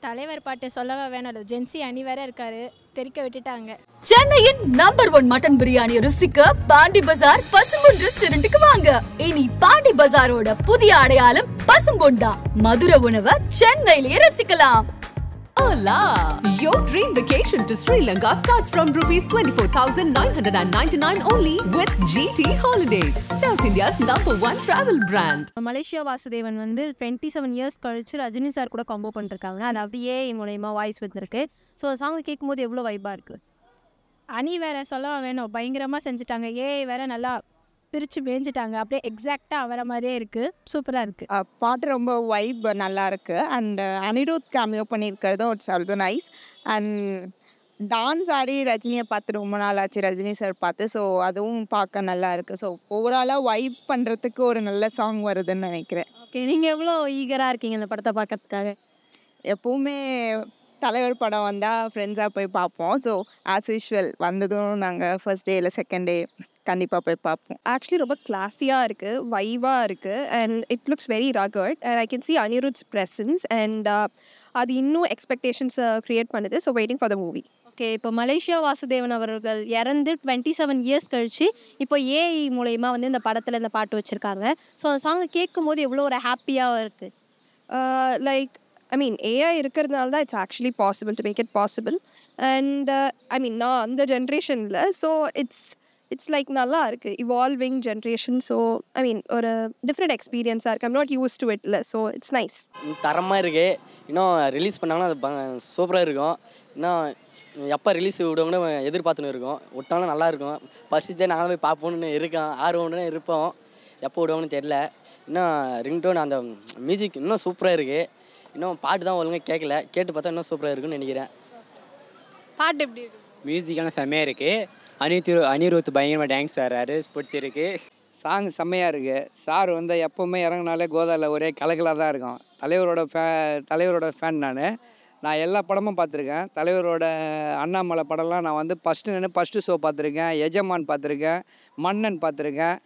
தலைவர் பாட்டு சொல்லவா வேணும். ஜென்சி அணி வேற இருக்காரு. தெரிக்க விட்டுட்டாங்க. சென்னையின் நம்பர் ஒன் மட்டன் பிரியாணி ருசிக்க பாண்டி பஜார் பசும்பொன் ரெஸ்டாரண்ட்டுக்கு வாங்க. இனி பாண்டி பஜாரோட புதிய அடையாளம் பசும்பொன் தான். மதுர உணவை சென்னையிலேயே ரசிக்கலாம். Hola! Your dream vacation to Sri Lanka starts from rupees 24,999 only with GT Holidays, South India's number one travel brand. Malaysia Vasudevan வந்து டுவெண்ட்டி செவன் இயர்ஸ் கழிச்சு ரஜினி சார் கூட காம்போ பண்ணிருக்காங்க அதாவது ஏஐ மூலயமா வாய்ஸ் வந்திருக்கு ஸோ சாங் கேட்கும்போது எவ்வளோ வைப்பாக இருக்குது அணி வேற சொல்லவா வேணும் பயங்கரமாக செஞ்சுட்டாங்க ஏஐ வேற நல்லா பிரித்து மேய்ஞ்சிட்டாங்க. அப்படியே எக்ஸாக்டாக வர மாதிரியே இருக்குது சூப்பராக இருக்குது பாட்டு ரொம்ப வைப் நல்லா இருக்கு. And Anirudh cameo பண்ணியிருக்கிறதும் it's also nice and dance ஆடி ரஜினியை பார்த்து ரொம்ப நாள் ஆச்சு. ரஜினி சார் பார்த்து. ஸோ அதுவும் பார்க்க நல்லா இருக்கு. ஸோ ஓவராலாக வைப் பண்ணுறதுக்கு ஒரு நல்ல சாங் வருதுன்னு நினைக்கிறேன். ஓகே நீங்கள் எவ்வளோ ஈகராக இருக்கீங்க இந்த படத்தை பார்க்கறதுக்காக? எப்பவுமே தலைவர் படம் வந்தால் ஃப்ரெண்ட்ஸாக போய் பார்ப்போம். ஸோ ஆஸ் யூஷுவல் வந்ததும் நாங்கள் ஃபர்ஸ்ட் டே இல்லை செகண்ட் டே கண்டிப்பாக போய் பார்ப்போம். ஆக்சுவலி ரொம்ப கிளாஸியாக இருக்குது வைவாக இருக்குது and it looks very rugged and I can see Anirudh's presence and அது இன்னும் எக்ஸ்பெக்டேஷன்ஸை க்ரியேட் பண்ணுது. So waiting for the movie okay இப்போ மலேசியா வாசுதேவன் அவர்கள் இறந்து டுவெண்ட்டி செவன் இயர்ஸ் கழிச்சு இப்போ ஏஐ மூலயமா வந்து இந்த படத்தில் இந்த பாட்டு வச்சுருக்காங்க. ஸோ அந்த சாங் கேட்கும் போது எவ்வளோ ஒரு ஹாப்பியாக இருக்குது லைக் ஐ மீன் ஏஐ இருக்கிறதுனால தான் it's actually possible to make it possible and I mean நான் அந்த ஜென்ரேஷனில் ஸோ இட்ஸ் இட்ஸ் லைக் நல்லா இருக்குது evolving generation so I mean ஒரு டிஃப்ரெண்ட் எக்ஸ்பீரியன்ஸாக இருக்குது ஐம் நாட் யூஸ் டு இட்ல ஸோ இட்ஸ் நைஸ் தரமாக இருக்கு. இன்னும் ரிலீஸ் பண்ணாங்கன்னா அது சூப்பராக இருக்கும். இன்னும் எப்போ ரிலீஸ் விடுவோம்னு எதிர்பார்த்துன்னு இருக்கோம். விட்டாலும் நல்லா இருக்கும். ஃபஸ்ட்டு நாங்களும் போய் பார்ப்போம்னு இருக்கோம் ஆர்வம்னு இருப்போம். எப்போ விடுவோம்னு தெரில இன்னும் ரிங்டோன் அந்த மியூசிக் இன்னும் சூப்பராக இருக்குது இன்னும் பாட்டு தான் ஒழுங்காக கேட்கல. கேட்டு பார்த்தா இன்னும் சூப்பராக இருக்குன்னு நினைக்கிறேன். பாட்டு எப்படி இருக்கு? மியூசிக்கெல்லாம் செம்மையாக இருக்குது அனிருத் அனிருத் பயங்கரமாக டான்ஸ் ஆடுறாரு. பிடிச்சிருக்கு. சாங் செம்மையாக இருக்குது சார் வந்து எப்போவுமே இறங்குனாலே கோதாவில் ஒரே கலகலாக தான் இருக்கும். தலைவரோட ஃபே தலைவரோட ஃபேன் நான். நான் எல்லா படமும் பார்த்துருக்கேன். தலைவரோட அண்ணாமலை படம்லாம் நான் வந்து ஃபஸ்ட்டு நின்று ஃபஸ்ட்டு ஷோ பார்த்துருக்கேன். எஜமான் பார்த்துருக்கேன். மன்னன் பார்த்துருக்கேன்.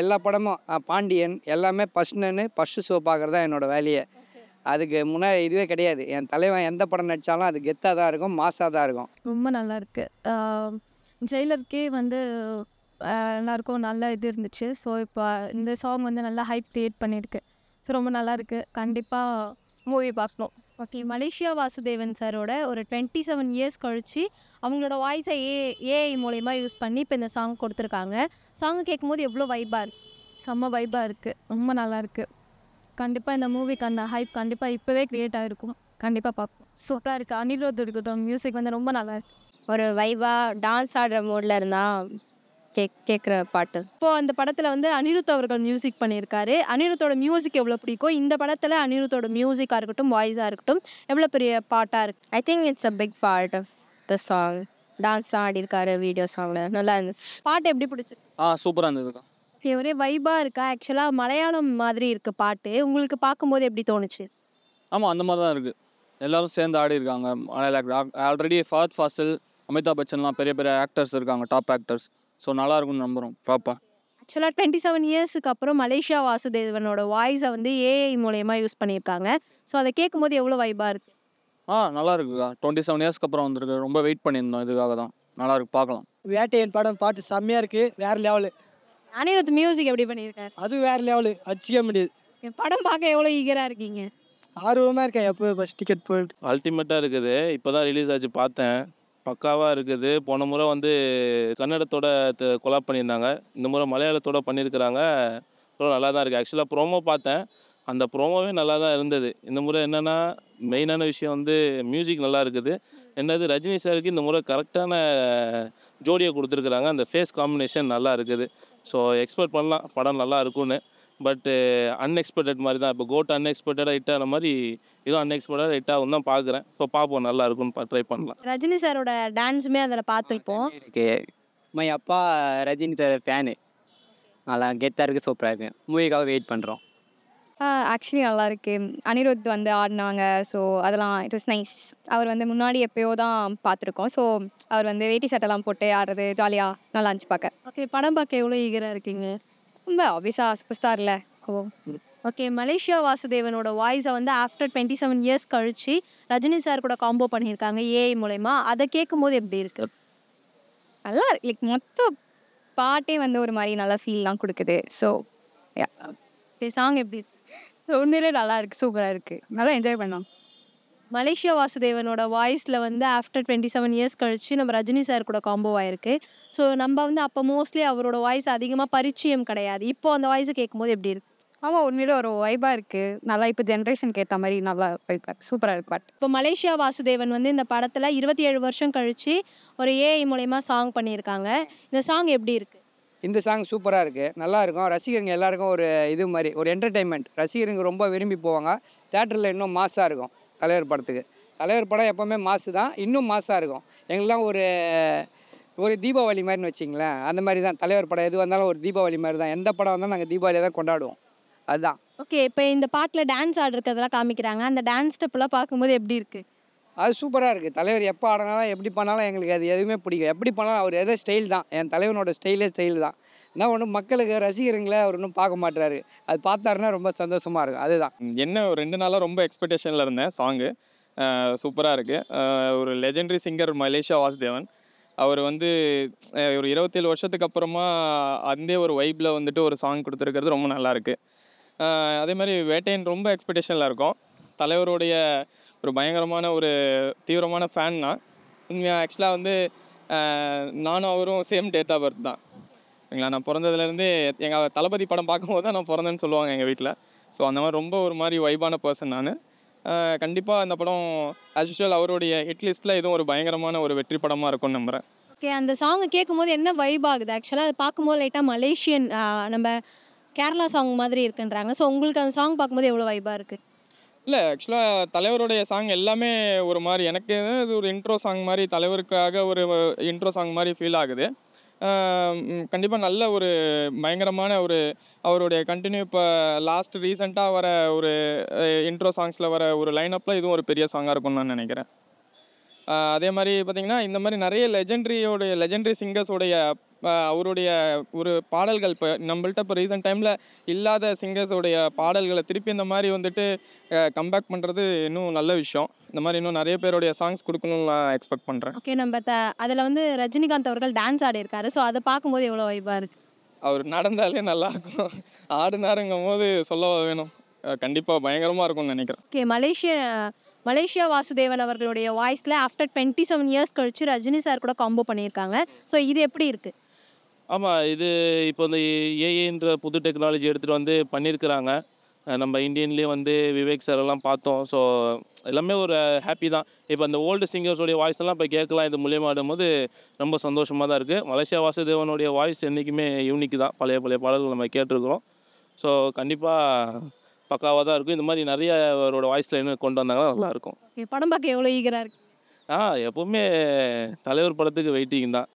எல்லா படமும் பாண்டியன் எல்லாமே ஃபஸ்ட் நின்று ஃபஸ்ட்டு ஷோ பார்க்குறது தான் என்னோடய வேலையை. அதுக்கு முன்னாடி இதுவே கிடையாது. என் தலைவன் எந்த படம் நடித்தாலும் அது கெத்தாக தான் இருக்கும் மாசாக தான் இருக்கும். ரொம்ப நல்லா இருக்குது ஜெயிலருக்கே வந்து எல்லாருக்கும் நல்ல இது இருந்துச்சு. ஸோ இப்போ இந்த சாங் வந்து நல்லா ஹைப் க்ரியேட் பண்ணியிருக்கு ஸோ ரொம்ப நல்லா இருக்கு கண்டிப்பாக மூவி பார்க்கணும் ஓகே மலேசியா வாசுதேவன் சாரோட ஒரு டுவெண்ட்டி செவன் இயர்ஸ் கழிச்சு அவங்களோட வாய்ஸை ஏ ஏஐ மூலயமா யூஸ் பண்ணி இப்போ இந்த சாங் கொடுத்துருக்காங்க. சாங் கேட்கும்போது எவ்வளோ வைப்பாக இருக்கு? செம்ம வைப்பாக இருக்குது ரொம்ப நல்லா இருக்கு கண்டிப்பாக இந்த மூவிக்கு அந்த ஹைப் கண்டிப்பாக இப்போவே க்ரியேட் ஆகிருக்கும் கண்டிப்பாக பார்ப்போம் சூப்பராக இருக்குது அனிருத் இருக்கட்டும் மியூசிக் வந்து ரொம்ப நல்லா இருக்கு ஒரு வைவாக டான்ஸ் ஆடுற மூடில் இருந்தால் கேக் கேட்குற பாட்டு. இப்போது அந்த படத்தில் வந்து அனிருத் அவர்கள் மியூசிக் பண்ணியிருக்காரு. அனிருத்தோட மியூசிக் எவ்வளோ பிடிக்கும்? இந்த படத்தில் அனிருத்தோட மியூசிக்காக இருக்கட்டும் வாய்ஸாக இருக்கட்டும் எவ்வளோ பெரிய பாட்டாக இருக்கு? I think it's a big part of the song dance ஆடிருக்காரு video சாங்கில் நல்லா இருந்துச்சு. பாட்டு எப்படி பிடிச்சிருக்கு? ஆ சூப்பராக இருந்ததுக்கா. ஒரே வைபாக இருக்கா? ஆக்சுவலாக மலையாளம் மாதிரி இருக்குது பாட்டு. உங்களுக்கு பார்க்கும்போது எப்படி தோணுச்சு? ஆமாம் அந்த மாதிரி தான் இருக்குது எல்லாரும் சேர்ந்து ஆடி இருக்காங்க ஆல்ரெடி ஃபஹத் ஃபாசில் அமிதாப் பச்சன்லாம் பெரிய பெரிய ஆக்டர்ஸ் இருக்காங்க டாப் ஆக்டர்ஸ் ஸோ நல்லா இருக்கும்னு நம்புகிறோம் பார்ப்பேன் ஆக்சுவலாக டுவெண்ட்டி செவன் இயர்ஸுக்கு அப்புறம் மலேசியா வாசுதேவனோட வாய்ஸை வந்து ஏஐ மூலயமா யூஸ் பண்ணியிருக்காங்க. ஸோ அதை கேட்கும்போது எவ்வளோ வைபாக இருக்குது ஆ நல்லா இருக்குக்கா டுவெண்ட்டி செவன் இயர்ஸ்க்கு அப்புறம் வந்திருக்கு. ரொம்ப வெயிட் பண்ணியிருந்தோம் இதுக்காக தான். நல்லா இருக்கு பார்க்கலாம் வேட்டையன் படம் பாட்டு செம்மையாக இருக்குது வேறு லெவலு அனிருத் மியூசிக் எப்படி பண்ணியிருக்காரு? அது வேறு லெவலு அடிச்சிக்க முடியாது. படம் பார்க்க எவ்வளோ ஈகராக இருக்கீங்க? ஆர்வமாக இருக்கேன். எப்போ ஃபஸ்ட் டிக்கெட் போயிட்டு. அல்டிமேட்டாக இருக்குது. இப்போ தான் ரிலீஸ் ஆச்சு பார்த்தேன். பக்காவாக இருக்குது. போன முறை வந்து கன்னடத்தோட கொலாப் பண்ணியிருந்தாங்க. இந்த முறை மலையாளத்தோட பண்ணியிருக்கிறாங்க. ப்ரோ நல்லா தான் இருக்குது ஆக்சுவலாக ப்ரோமோ பார்த்தேன். அந்த ப்ரோமோவே நல்லா தான் இருந்தது. இந்த முறை என்னென்னா மெயினான விஷயம் வந்து மியூசிக் நல்லா இருக்குது. என்னது ரஜினி சாருக்கு இந்த முறை கரெக்டான ஜோடியை கொடுத்துருக்குறாங்க. அந்த ஃபேஸ் காம்பினேஷன் நல்லா இருக்குது. ஸோ எக்ஸ்பெக்ட் பண்ணலாம். படம் நல்லா இருக்கும்னு. பட்டு அன்எக்ஸ்பெக்டட் மாதிரி தான். இப்போ கோட் அன்எக்ஸ்பெக்டடாக ஹிட் ஆன மாதிரி இதுவும் அன்எக்ஸ்பெக்டடாக ஹிட் ஆகும் தான் பார்க்குறேன். இப்போ பார்ப்போம் நல்லா இருக்கும்னு ட்ரை பண்ணலாம். ரஜினி சாரோட டான்ஸுமே அதில் பார்த்துருப்போம். இருக்கு மை அப்பா ரஜினி சார் ஃபேனு நல்லா கெத்தாக இருக்குது சூப்பராக இருக்குது மூவிக்காக வெயிட் பண்ணுறோம் ஆக்சுவலி நல்லா இருக்கு. அனிருத் வந்து ஆடினாங்க. ஸோ அதெல்லாம் இட் வாஸ் நைஸ் அவர் வந்து முன்னாடி எப்பயோ தான் பார்த்துருக்கோம். ஸோ அவர் வந்து வேட்டி சட்டைலாம் போட்டு ஆடுறது ஜாலியாக நல்லா இருந்துச்சு பார்க்க. ஓகே படம் பார்க்க எவ்வளோ ஈகராக இருக்கீங்க? ரொம்ப ஆப்வியஸாக சூப்பர் ஸ்டார்ல ஓ ஓகே மலேசியா வாசுதேவனோட வாய்ஸை வந்து ஆஃப்டர் டுவெண்ட்டி செவன் இயர்ஸ் கழிச்சு ரஜினி சார் கூட காம்போ பண்ணியிருக்காங்க ஏஐ மூலயமா. அதை கேட்கும்போது எப்படி இருக்கு? நல்லா லைக் மொத்த பாட்டே வந்து ஒரு மாதிரி நல்லா ஃபீல்லாம் கொடுக்குது. ஸோ சாங் எப்படி உண்மையிலே நல்லா இருக்கு. சூப்பராக இருக்கு. நல்லா என்ஜாய் பண்ணோம். மலேசியா வாசுதேவனோட வாய்ஸில் வந்து ஆஃப்டர் டுவெண்ட்டி செவன் இயர்ஸ் கழிச்சு நம்ம ரஜினி சார் கூட காம்போ ஆயிருக்கு. ஸோ நம்ம வந்து அப்போ மோஸ்ட்லி அவரோட வாய்ஸ் அதிகமாக பரிச்சயம் கிடையாது. இப்போ அந்த வாய்ஸை கேட்கும்போது எப்படி இருக்கு? ஆமாம் உண்மையிலே ஒரு வைபாக இருக்குது நல்லா இப்போ ஜென்ரேஷனுக்கு ஏற்ற மாதிரி நல்லா வைபாக சூப்பராக இருக்கு பாட்டு இப்போ மலேசியா வாசுதேவன் வந்து இந்த படத்தில் இருபத்தி ஏழு வருஷம் கழிச்சு ஒரு ஏஐ மூலயமா சாங் பண்ணியிருக்காங்க. இந்த சாங் எப்படி இருக்கு? இந்த சாங் சூப்பராக இருக்குது நல்லா இருக்கும். ரசிகருங்க எல்லாருக்கும் ஒரு இது மாதிரி ஒரு என்டர்டெயின்மெண்ட் ரசிகருங்க ரொம்ப விரும்பி போவாங்க. தேட்டரில் இன்னும் மாசாக இருக்கும். தலைவர் படத்துக்கு. தலைவர் படம் எப்போவுமே மாசு தான். இன்னும் மாசாக இருக்கும். எங்களுக்குலாம் ஒரு ஒரு தீபாவளி மாதிரின்னு வச்சிங்களேன் அந்த மாதிரி தான். தலைவர் படம் எது வந்தாலும் ஒரு தீபாவளி மாதிரி தான். எந்த படம் வந்தாலும் நாங்கள் தீபாவளியை தான் கொண்டாடுவோம். அதுதான். ஓகே இப்போ இந்த பாட்டில் டான்ஸ் ஆடுறதெல்லாம் காமிக்கிறாங்க. அந்த டான்ஸ் ஸ்டெப்லாம் பார்க்கும்போது எப்படி இருக்குது அது சூப்பராக இருக்குது தலைவர் எப்போ ஆடினாலும் எப்படி பண்ணாலும் எங்களுக்கு அது எதுவுமே பிடிக்கும் எப்படி பண்ணாலும் அவர் எதோ ஸ்டைல் தான். என் தலைவனோட ஸ்டைலே ஸ்டைல் தான். என்ன ஒன்று மக்களுக்கு ரசிகருங்களை அவர் இன்னும் பார்க்க மாட்டாரு அது பார்த்தாருன்னா ரொம்ப சந்தோஷமாக இருக்கும். அதுதான். என்ன ஒரு ரெண்டு நாளாக ரொம்ப எக்ஸ்பெக்டேஷனில் இருந்தேன் சாங்கு சூப்பராக இருக்குது ஒரு லெஜெண்டரி சிங்கர் மலேசியா வாசுதேவன். அவர் வந்து ஒரு இருபத்தேழு வருஷத்துக்கு அப்புறமா அந்த ஒரு வைப்பில் வந்துட்டு ஒரு சாங் கொடுத்துருக்கிறது ரொம்ப நல்லாயிருக்கு அதே மாதிரி வேட்டையன் ரொம்ப எக்ஸ்பெக்டேஷனில் இருக்கும். தலைவருடைய ஒரு பயங்கரமான ஒரு தீவிரமான ஃபேன் நான் உண்மையாக ஆக்சுவலாக வந்து நானும் அவரும் சேம் டேட் ஆஃப் பர்த் தான். சரிங்களா? நான் பிறந்ததுலேருந்தே எங்கள் தளபதி படம் பார்க்கும்போது தான் நான் பிறந்தேன்னு சொல்லுவாங்க எங்கள் வீட்டில் ஸோ அந்த மாதிரி ரொம்ப ஒரு மாதிரி வைபான பர்சன் நான். கண்டிப்பாக அந்த படம் ஆஸ் யூஷுவல் அவருடைய ஹிட் லிஸ்ட்டில் இதுவும் ஒரு பயங்கரமான ஒரு வெற்றி படமாக இருக்கும்னு நம்புகிறேன் ஓகே அந்த சாங்கை கேட்கும்போது என்ன வைப் ஆகுது? ஆக்சுவலாக அதை பார்க்கும்போது லைட்டாக மலேசியன் நம்ம கேரளா சாங் மாதிரி இருக்குன்றாங்க. ஸோ உங்களுக்கு அந்த சாங் பார்க்கும்போது எவ்வளோ வைபாக இருக்குது இல்லை ஆக்சுவலாக தலைவருடைய சாங் எல்லாமே ஒரு மாதிரி எனக்கு இது ஒரு இன்ட்ரோ சாங் மாதிரி தலைவருக்காக ஒரு இன்ட்ரோ சாங் மாதிரி ஃபீல் ஆகுது. கண்டிப்பாக நல்ல ஒரு பயங்கரமான ஒரு அவருடைய கண்டினியூ இப்போ லாஸ்ட் ரீசெண்டாக வர ஒரு இன்ட்ரோ சாங்ஸில் வர ஒரு லைனப்பில் இதுவும் ஒரு பெரிய சாங்காக இருக்கும்னு நான் நினைக்கிறேன். அதே மாதிரி பார்த்திங்கன்னா இந்த மாதிரி நிறைய லெஜெண்ட்ரியோடைய லெஜெண்ட்ரி சிங்கர்ஸோடைய அவருடைய ஒரு பாடல்கள் இப்போ நம்மள்ட்ட இப்போ ரீசெண்ட் டைமில் இல்லாத சிங்கர்ஸோடைய பாடல்களை திருப்பி இந்த மாதிரி வந்துட்டு கம்பேக் பண்ணுறது இன்னும் நல்ல விஷயம். இந்த மாதிரி இன்னும் நிறைய பேருடைய சாங்ஸ் கொடுக்கணும்னு நான் எக்ஸ்பெக்ட் பண்ணுறேன் ஓகே நம்ம த அதில் வந்து ரஜினிகாந்த் அவர்கள் டான்ஸ் ஆடி இருக்காரு. ஸோ அதை பார்க்கும்போது எவ்வளோ வைபாக இருக்குது அவர் நடந்தாலே நல்லாயிருக்கும் ஆடினாருங்கும் போது சொல்ல வேணும். கண்டிப்பாக பயங்கரமாக இருக்கும்னு நினைக்கிறேன். ஓகே மலேசிய மலேசியா வாசுதேவன் அவர்களுடைய வாய்ஸில் ஆஃப்டர் டுவெண்ட்டி செவன் இயர்ஸ் கழிச்சு ரஜினி சார் கூட காம்போ பண்ணியிருக்காங்க. ஸோ இது எப்படி இருக்குது ஆமாம் இது இப்போ இந்த ஏஏன்ற புது டெக்னாலஜி எடுத்துகிட்டு வந்து பண்ணியிருக்கிறாங்க. நம்ம இந்தியன்லேயே வந்து விவேக் சார் எல்லாம் பார்த்தோம். ஸோ எல்லாமே ஒரு ஹாப்பி தான். இப்போ அந்த ஓல்டு சிங்கர்ஸோடைய வாய்ஸ் எல்லாம் இப்போ கேட்கலாம். இது மூலியமாக ஆடும்போது ரொம்ப சந்தோஷமாக தான் இருக்குது மலேசியா வாசுதேவனுடைய வாய்ஸ் என்றைக்குமே யூனிக் தான். பழைய பழைய பாடல்கள் நம்ம கேட்டிருக்கிறோம். ஸோ கண்டிப்பாக பக்காவாக தான் இருக்கும். இந்த மாதிரி நிறைய அவரோட வாய்ஸில் இன்னும் கொண்டு வந்தாங்கன்னா நல்லாயிருக்கும். ஓகே படம் பார்க்க எவ்வளோ ஈகராக இருக்குது ஆ எப்போவுமே தலைவர் படத்துக்கு வெயிட்டிங் தான்.